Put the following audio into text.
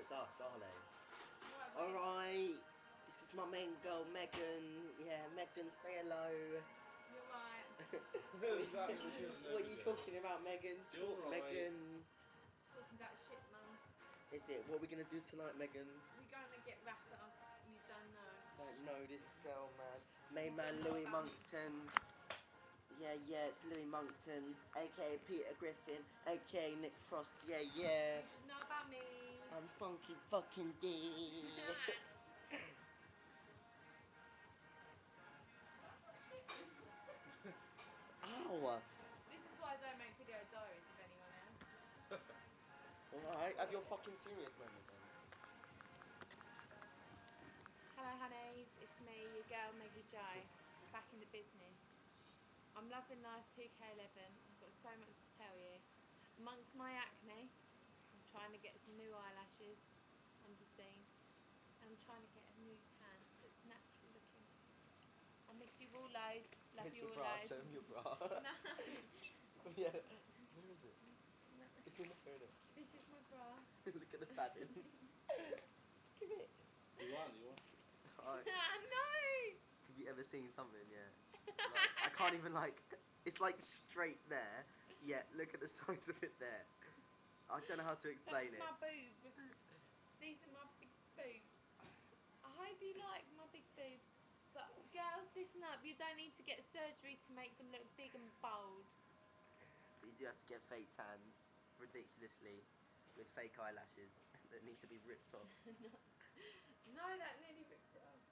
it's us, Arlie. Right, wait. Alright, this is my main girl, Megan. Yeah, Megan, say hello. You're right. what are you talking about, Megan? You're Talk, right. Megan. Talking about shit, mum. Is it? What are we gonna do tonight, Megan? We're going to get rat at us. You don't know. Don't know this girl, man. Main man Louis about- Monkton. Yeah, yeah, it's Louis Monkton, aka Peter Griffin, aka Nick Frost. Yeah, yeah. You should know about me. I'm funky fucking D. Ow! this is why I don't make video diaries with anyone else. Alright, have your fucking serious moment then. Hello, honeys. It's me, your girl Maggie Joe, back in the business. I'm loving life 2K11. I've got so much to tell you. Amongst my acne, I'm trying to get some new eyelashes under scene. And I'm trying to get a new tan that's natural looking. I miss you all loads. Love It's you all bra, loads. show me your bra. No, yeah. Where is it? no. It's in the photo. This is my bra. Look at the pattern. Give it. You want, you want? Alright. no! Have you ever seen something? Yeah. Like, I can't even like. It's like straight there. Yeah. Look at the size of it there. I don't know how to explain That's it. my boob. These are my big boobs. I hope you like my big boobs. But girls, listen up. You don't need to get surgery to make them look big and bold. But you do have to get fake tan, ridiculously, with fake eyelashes that need to be ripped off. no. no, that nearly rips it off,